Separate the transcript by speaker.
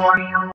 Speaker 1: I'm